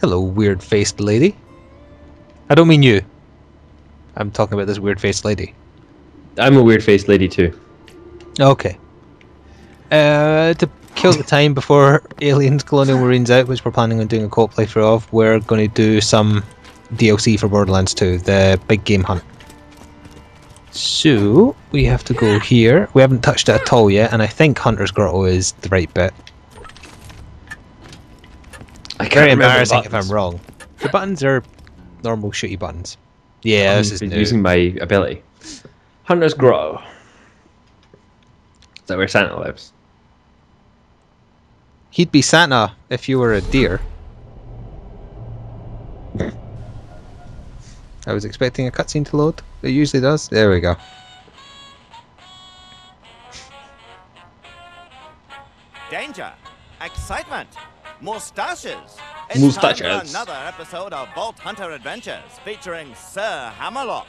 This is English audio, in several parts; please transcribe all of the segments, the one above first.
Hello, weird faced lady. I don't mean you. I'm talking about this weird faced lady. I'm a weird faced lady too. Okay. Uh, to kill the time before Aliens Colonial Marines out, which we're planning on doing a co-op playthrough of, we're going to do some DLC for Borderlands 2, the big game hunt. So, we have to go here. We haven't touched it at all yet, and I think Hunter's Grotto is the right bit. I can't Very remember embarrassing if I'm wrong. The buttons are normal shooty buttons. Yeah, I'm this is new. using my ability. Hunter's Grotto. Is that where Santa lives? He'd be Santa if you were a deer. I was expecting a cutscene to load. It usually does. There we go. Danger, excitement, mustaches. Moustaches. Time for another episode of Vault Hunter Adventures featuring Sir Hammerlock.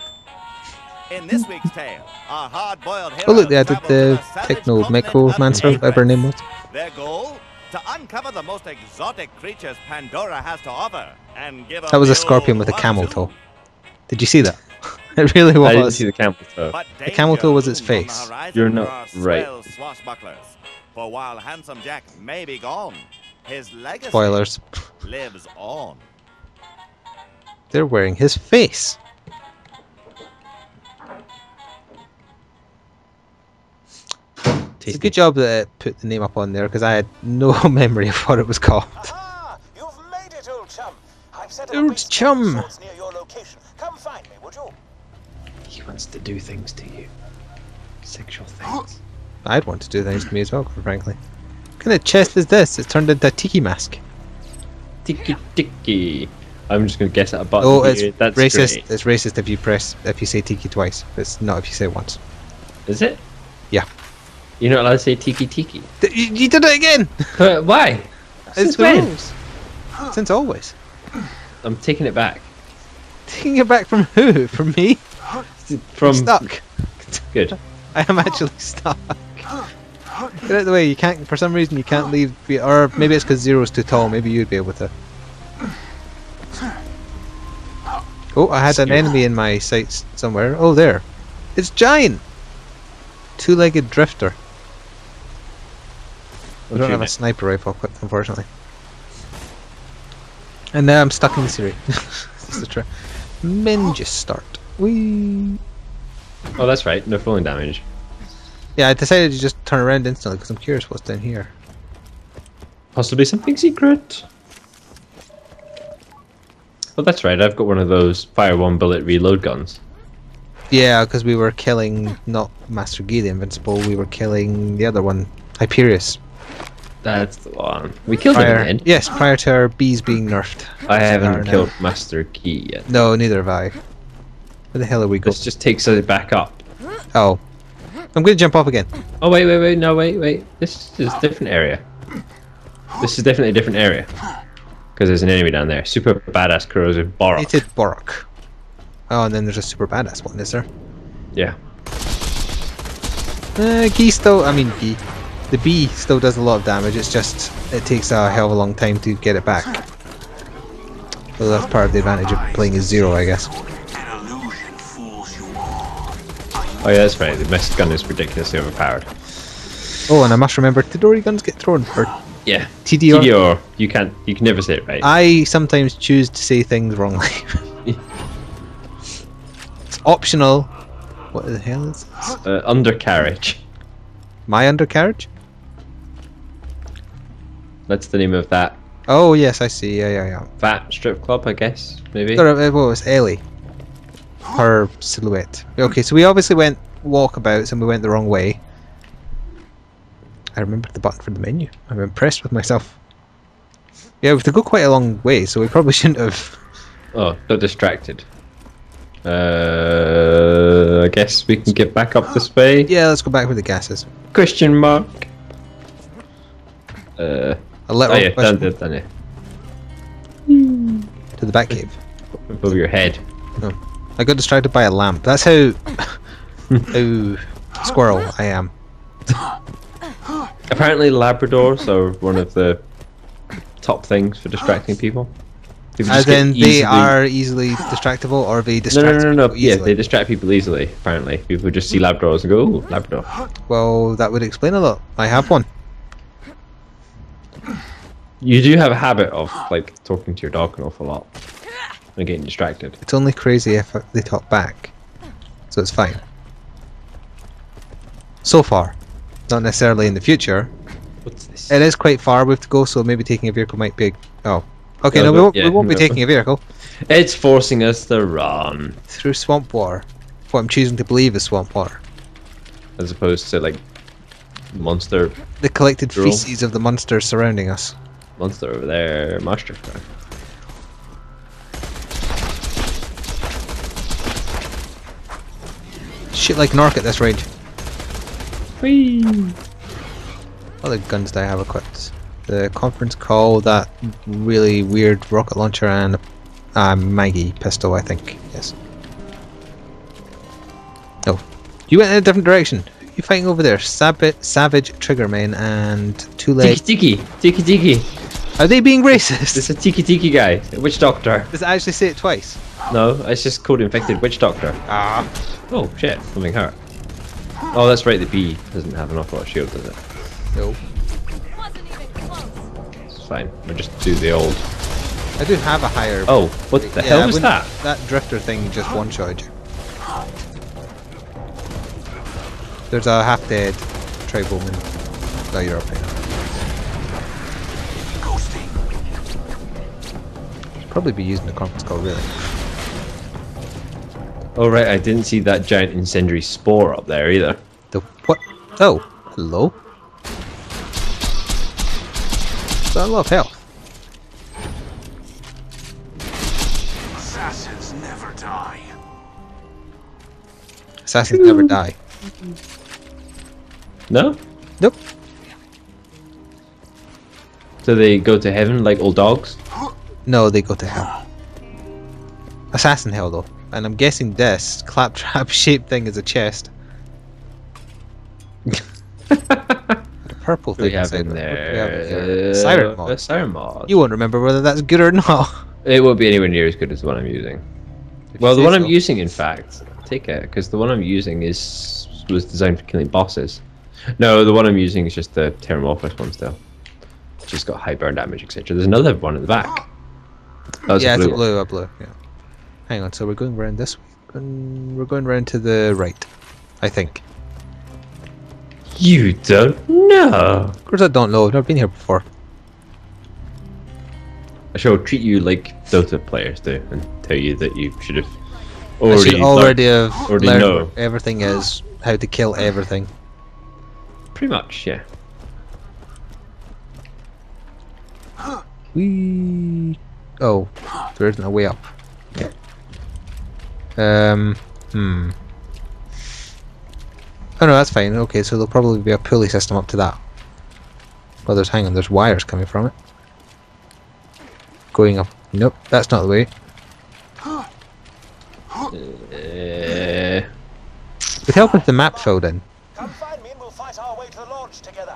In this week's tale, our hard-boiled hero Oh look, they added travel the Techno continent Mecro of Mancer, whatever name was. Their goal? To uncover the most exotic creatures Pandora has to offer and give That was a scorpion with a camel toe. Did you see that? it really was. I didn't see the camel toe. But The camel toe was its face. on the horizon You're not right. For while handsome Jack may be gone, his legacy Spoilers. lives on. They're wearing his face. It's a good job that it put the name up on there because I had no memory of what it was called. Ah, you've made it, old chum. I've set up Old a chum. near your location. Come find me, would you? He wants to do things to you. Sexual things. I'd want to do things to me as well, frankly. What kind of chest is this? It's turned into a tiki mask. Tiki tiki. I'm just gonna guess at a button Oh, it's here. That's racist. great. It's racist if you press if you say tiki twice. It's not if you say it once. Is it? Yeah. You're not allowed to say tiki tiki. Th- You, you did it again. But uh, why? Since the when? rules. Since always. I'm taking it back. Taking it back from who? From me? From stuck. Good. I am actually stuck. Get out of the way. You can't. For some reason, you can't oh. leave. Or maybe it's because zero's too tall. Maybe you'd be able to. Oh, I had an enemy in my sights somewhere. Oh, there. It's giant. Two-legged drifter. I don't have a sniper rifle, unfortunately. And now I'm stuck in the try. Men just start. Wee. Oh, that's right. No falling damage. Yeah, I decided to just turn around instantly because I'm curious what's down here. Possibly something secret. Oh, that's right. I've got one of those fire one bullet reload guns. Yeah, because we were killing not Master Gee the Invincible, we were killing the other one, Hyperius. That's the one. We killed him in Prior, end. yes, prior to our bees being nerfed. I haven't now. killed Master Gee yet. No, neither have I. Where the hell are we going? This just takes us back up. Oh. I'm to jump off again. Oh wait, wait, wait, no, wait, wait. This is a different area. This is definitely a different area. Because there's an enemy down there. Super badass corrosive Borok. Hated Borok. Oh, and then there's a super badass one, is there? Yeah. Uh, Gee still, I mean Gee. The bee still does a lot of damage, it's just, it takes a hell of a long time to get it back. So that's part of the advantage of playing as Zero, I guess. Oh yeah, that's right. The mist gun is ridiculously overpowered. Oh, and I must remember, Tidori guns get thrown, or Yeah. TDR. TDR. You can't. You can never say it right. I sometimes choose to say things wrongly. it's optional. What the hell is this? Uh, undercarriage. My undercarriage? That's the name of that Oh, yes, I see. Yeah, yeah, yeah. That strip club, I guess. Maybe. Sorry, uh, what was Ellie? Her silhouette. Okay, so we obviously went walkabouts and we went the wrong way. I remember the button for the menu. I'm impressed with myself. Yeah, we have to go quite a long way, so we probably shouldn't have. Oh, got distracted. Uh, I guess we can get back up this way. Yeah, let's go back with the gases. Question mark. Uh, A little oh yeah, question down there, down there. to the back cave. Above your head. I got distracted by a lamp. That's how how squirrel I am. Apparently, Labradors are one of the top things for distracting people. People As in, they are easily distractible, or they No, distract no, no, no, no. people Yeah, easily? they distract people easily. Apparently, people just see Labradors and go, "Ooh, Labrador." Well, that would explain a lot. I have one. You do have a habit of like talking to your dog an awful lot and getting distracted. It's only crazy if they talk back, so it's fine. So far, not necessarily in the future. What's this? It is quite far we have to go, so maybe taking a vehicle might be. Oh, okay. No, No, we won't, yeah, we won't be taking a vehicle It's forcing us to run through swamp water. What I'm choosing to believe is swamp water. as opposed to like monster, The collected Drool. feces of the monsters surrounding us. monster over there, monster. Shit like Nork at this range. Whee! What other guns do I have equipped? The conference call, that really weird rocket launcher, and uh, Maggie pistol, I think. Yes. Oh, you went in a different direction. You fighting over there? Savage, Savage Triggerman and Two Tiki Tiki, Tiki Tiki. Are they being racist? This is a Tiki Tiki guy, a witch doctor. Does it actually say it twice? No, it's just called infected witch doctor. Ah. Oh shit, something hurt. Oh, that's right. The bee doesn't have an awful lot of shield, does it? No. Wasn't even close. It's fine. We'll just do the old. I do have a higher. Oh, what the Yeah, hell was that? That drifter thing just one shot you. There's a half dead tribal-man. No, you're up here. Should probably be using the conference call, really. Oh right, I didn't see that giant incendiary spore up there either. The what? Oh, hello. Got a lot of health. Assassins never die. Assassins never hmm. die. No? Nope. Do they go to heaven like old dogs? No, they go to hell. Assassin hell, though. And I'm guessing this claptrap shaped thing is a chest. purple thing we have in of it. What do we have there? Uh, siren mod. siren mod. You won't remember whether that's good or not. It won't be anywhere near as good as the one I'm using. If Well, the one I'm using, in fact, take it because the one I'm using is was designed for killing bosses. No, the one I'm using is just the Terramorphous one still. It's just got high burn damage, etc. There's another one at the back. Oh, yeah, a it's a blue blue, a blue. Yeah. Hang on, so we're going round this. And we're going round to the right, I think. You don't know. Of course, I don't know. I've never been here before. I shall treat you like Dota players do and tell you that you should have I already learned- have already learned know. everything is, how to kill everything. Pretty much, yeah. We. Oh, there isn't a way up. Okay. Um. Hmm. Oh no, that's fine. Okay, so there'll probably be a pulley system up to that. Well, there's hang on. There's wires coming from it. Going up. Nope, that's not the way. Uh, Would help if the map filled in. Come find me and we'll fight our way to the launch together.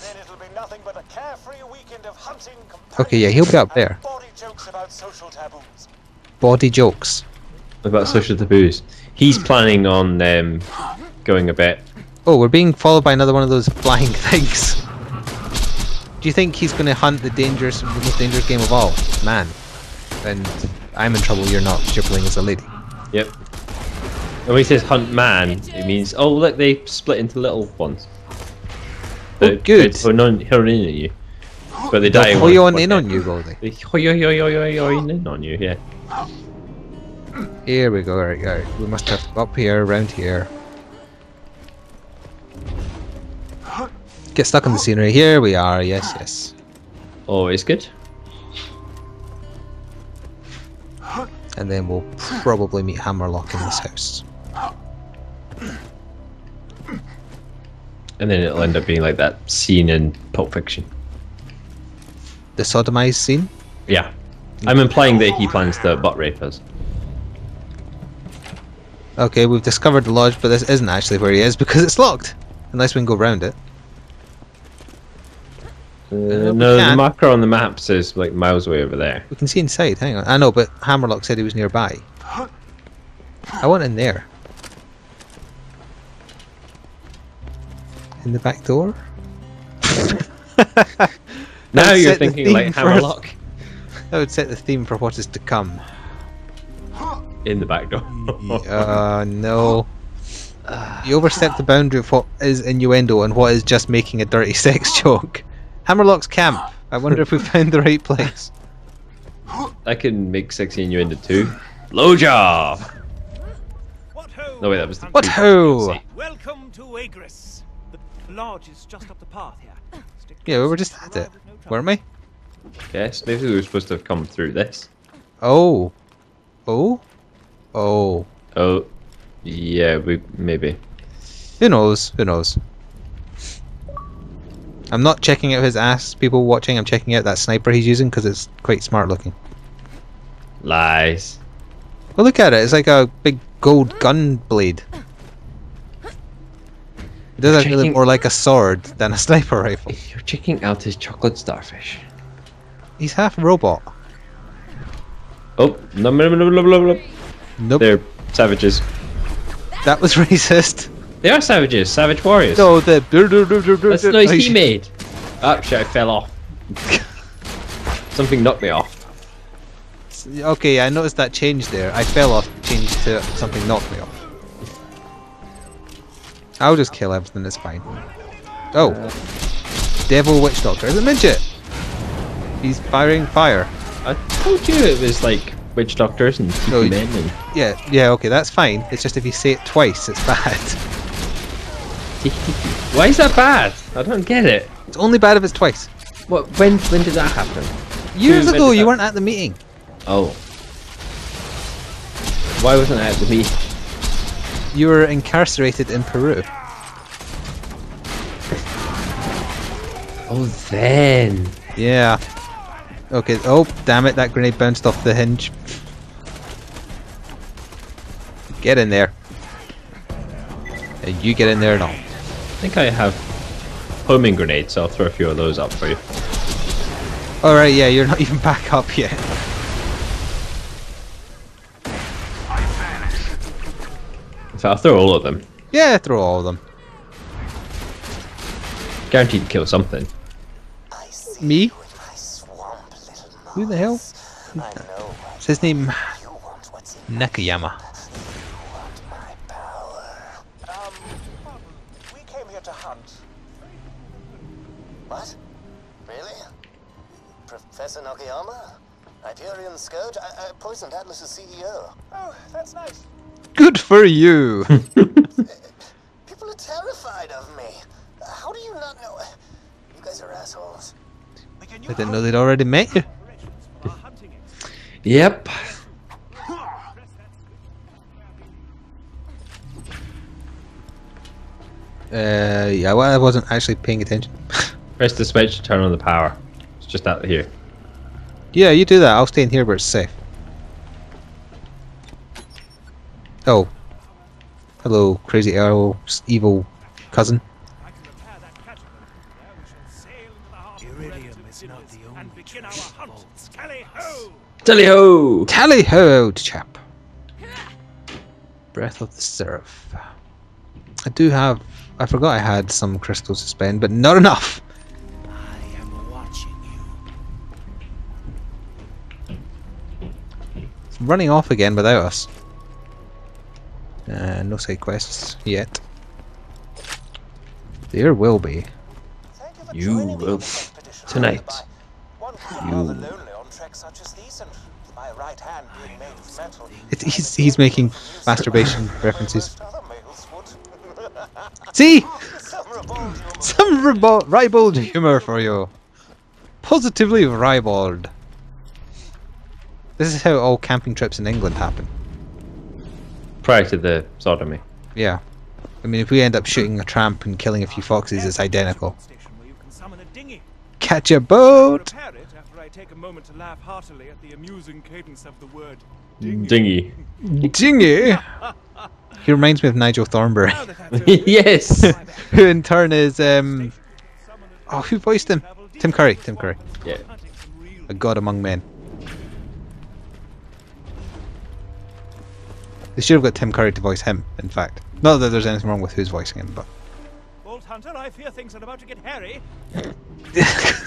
Then it'll be nothing but a carefree weekend of hunting, Okay, yeah, he'll be up there. body jokes about social taboos. Body jokes. About social taboos. He's planning on um, going a bit. Oh, we're being followed by another one of those flying things. Do you think he's going to hunt the dangerous, the most dangerous game of all? Man. And I'm in trouble, you're not. you're playing as a lady. Yep. And when he says hunt man, it means oh look they split into little ones. Oh, They- good. They're in on you, but they die. They'll on in on you, will they? Hoi in on you. Yeah. Here we go, alright, alright. We must have up here, around here. Get stuck in the scenery. Here we are, yes, yes. Always good. And then we'll probably meet Hammerlock in this house. And then it'll end up being like that scene in Pulp Fiction. The sodomized scene? Yeah. I'm implying that he plans to butt rape us. Okay, we've discovered the lodge, but this isn't actually where he is because it's locked. Unless we can go round it. Uh, no, the marker on the map says like miles away over there. We can see inside. Hang on. I know, but Hammerlock said he was nearby. I want in there. In the back door. Now you're thinking like. Hammerlock That would set the theme for what is to come. In the back door. Uh, no. You overstepped the boundary of what is innuendo and what is just making a dirty sex joke. Hammerlock's camp. I wonder if we found the right place. I can make sexy innuendo too. Blowjob! What ho! No wait, that was the What previous ho! Welcome to Aegrus. The lodge is just up the path here. Yeah, we were just at it, with no trouble. weren't we? Yes, maybe we were supposed to have come through this. Oh. Oh. Oh. Oh, yeah, we maybe. Who knows? Who knows? I'm not checking out his ass, people watching. I'm checking out that sniper he's using because it's quite smart looking. Lies. Well, look at it. It's like a big gold gun blade. It does actually look more like a sword than a sniper rifle. You're checking out his chocolate starfish. He's half robot. Oh, no, no, no, no, no, no, no. Nope. They're savages. That was racist. They are savages, savage warriors. No, the. That's the noise oh, he made. Oh shit, I fell off. Something knocked me off. Okay, I noticed that change there. I fell off, changed to something knocked me off. I'll just kill everything, it's fine. Oh. Devil Witch Doctor. Is a midget? He's firing fire. I told you it was like witch doctors and No, tiki you- men and Yeah, yeah, okay, that's fine. It's just if you say it twice, it's bad. Why is that bad? I don't get it. It's only bad if it's twice. What? When? When did that happen? Years ago, you weren't at the meeting. Oh. Why wasn't I at the meeting? You were incarcerated in Peru. Oh, then. Yeah. Okay, oh, damn it, that grenade bounced off the hinge. Get in there. And you get in there and all. I think I have homing grenades, so I'll throw a few of those up for you. Alright, yeah, you're not even back up yet. In fact, I'll throw all of them. Yeah, throw all of them. Guaranteed to kill something. I see Me? you in my swamp, Who the hell? mouse. I know Is his name you want what's in Nakayama? Professor Nakayama? Hyperion Scourge? I, I poisoned Atlas's CEO. Oh, that's nice. Good for you! People are terrified of me. How do you not know? You guys are assholes. Like I didn't know they'd already met you. operations for our hunting expedition. Yep. Uh, yeah, well, I wasn't actually paying attention. Press the switch to turn on the power. It's just out here. Yeah, you do that. I'll stay in here where it's safe. Oh. Hello, crazy Earl's evil cousin. I can repair that catapult. There we shall sail into the heart of the Eridium is not the only and begin our treasure Tally ho! Tally ho! Tally ho, chap. Breath of the Seraph. I do have. I forgot I had some crystals to spend, but not enough. Running off again without us. Uh, no side quests yet. There will be. You You will on this expedition. tonight. One could be You- rather on treks such as these, and my right hand being made of metal. It, he's he's making masturbation references. Most other males would. See, Some ribald humor. some ribo- ribald humor for you. Positively ribald. This is how all camping trips in England happen. Prior to the sodomy. Yeah. I mean, if we end up shooting a tramp and killing a few foxes, it's identical. Station where you can summon a dinghy. Catch a I'll boat! repair it after I take a moment to laugh heartily at the amusing cadence of the word Dingy. Dinghy! He reminds me of Nigel Thornberry, Now that that's over, yes! who in turn is, um. Oh, who voiced him? Tim Curry. Tim Curry. Yeah. Hunting some real A god among men. They should have got Tim Curry to voice him, in fact. Not that there's anything wrong with who's voicing him, but. Vault Hunter. I fear things are about to get hairy.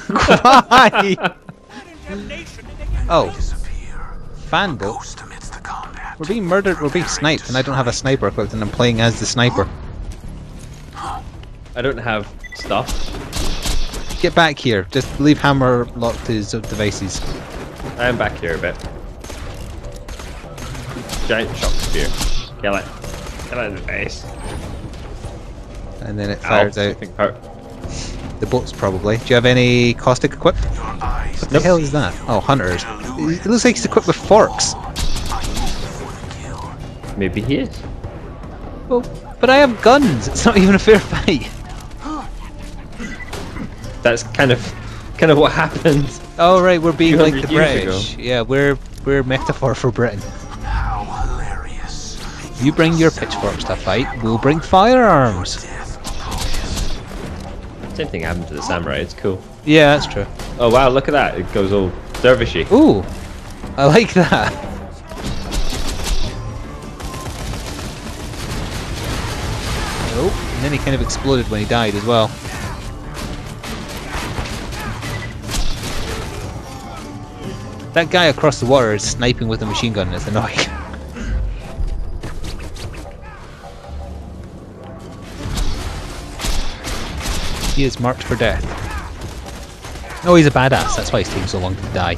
Why? What in damnation did they get? Oh, Disappear. fanbook. Ghost amidst the combat. We're being murdered, we're being sniped, and I don't have a sniper equipped, and I'm playing as the sniper. I don't have stuff. Get back here. Just leave Hammer locked to his devices. I am back here a bit. Giant shock spear. Kill it. Kill it in the face. And then it Ow, fires out the boats, probably. Do you have any caustic equipped? What the hell is that? Oh, hunters. It looks like he's equipped with forks. Maybe he is. Well, but I have guns. It's not even a fair fight. That's kind of kind of what happened. Oh right, we're being like the 200 years ago. British. Yeah, we're we're metaphor for Britain. You bring your pitchforks to fight, we'll bring firearms. Same thing happened to the samurai. It's cool. Yeah, that's true. Oh wow, look at that. It goes all dervishy. Ooh, I like that. Oh, and then he kind of exploded when he died as well. That guy across the water is sniping with a machine gun. It's annoying. he is marked for death. Oh, he's a badass. That's why he's taking so long to die.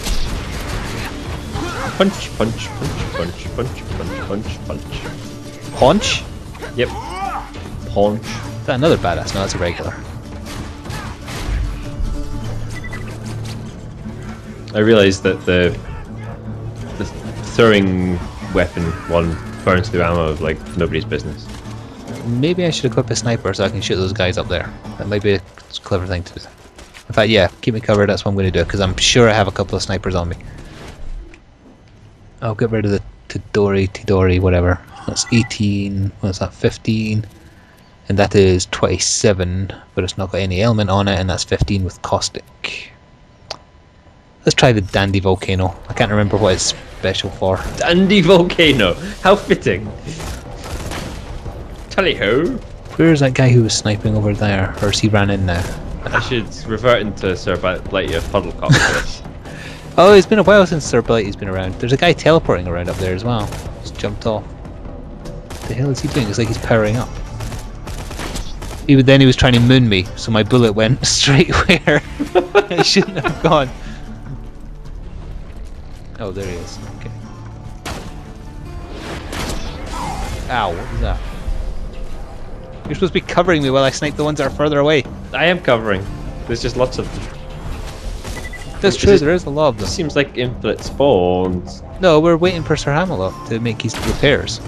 Punch, punch, punch, punch, punch, punch, punch, punch. Punch? Yep. Punch. Is that another badass? No, that's a regular. I realised that the the throwing weapon one burns through ammo of like nobody's business. Maybe I should equip a sniper so I can shoot those guys up there. That might be a clever thing to do. In fact, yeah, keep me covered. That's what I'm going to do because I'm sure I have a couple of snipers on me. I'll get rid of the Tidori, Tidori, whatever. That's 18. What's that? 15. And that is 27, but it's not got any element on it, and that's 15 with caustic. Let's try the Dandy Volcano. I can't remember what it's special for. Dandy volcano. How fitting. Tally ho. Where's that guy who was sniping over there? Or is he ran in now? I should revert into Sir Lightyear Puddlecock for this. Oh, it's been a while since Sir Blighty's been around. There's a guy teleporting around up there as well. Just jumped off. What the hell is he doing? It's like he's powering up. He, then he was trying to moon me, so my bullet went straight where it shouldn't have gone. Oh, there he is. Okay. Ow, what was that? You're supposed to be covering me while I snipe the ones that are further away. I am covering. There's just lots of them. That's true, there is a lot of them. Seems like infinite spawns. No, we're waiting for Sir Hammerlock to make his repairs.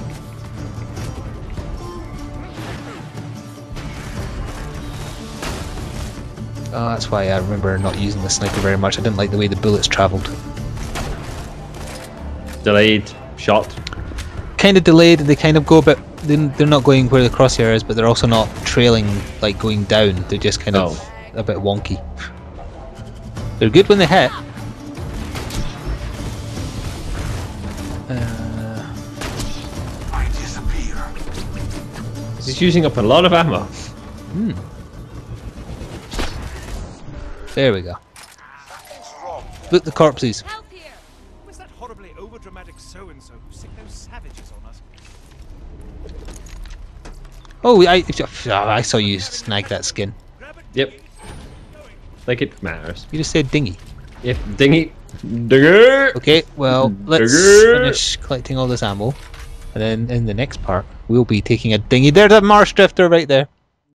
Oh, that's why I remember not using the sniper very much. I didn't like the way the bullets travelled. Delayed shot. Kind of delayed, they kind of go a bit. They're they're not going where the crosshair is, but they're also not trailing, like going down. They're just kind of a bit wonky. They're good when they hit. Uh, I disappear. He's using up a lot of ammo. there we go. Something's. Look the corpses. Help Oh, I oh, I saw you snag that skin. Yep. Like it matters. You just said dingy. Yep. Dingy. Digger. Okay, well, let's Digger. finish collecting all this ammo. And then in the next part, we'll be taking a dinghy. There's a Mars Drifter right there.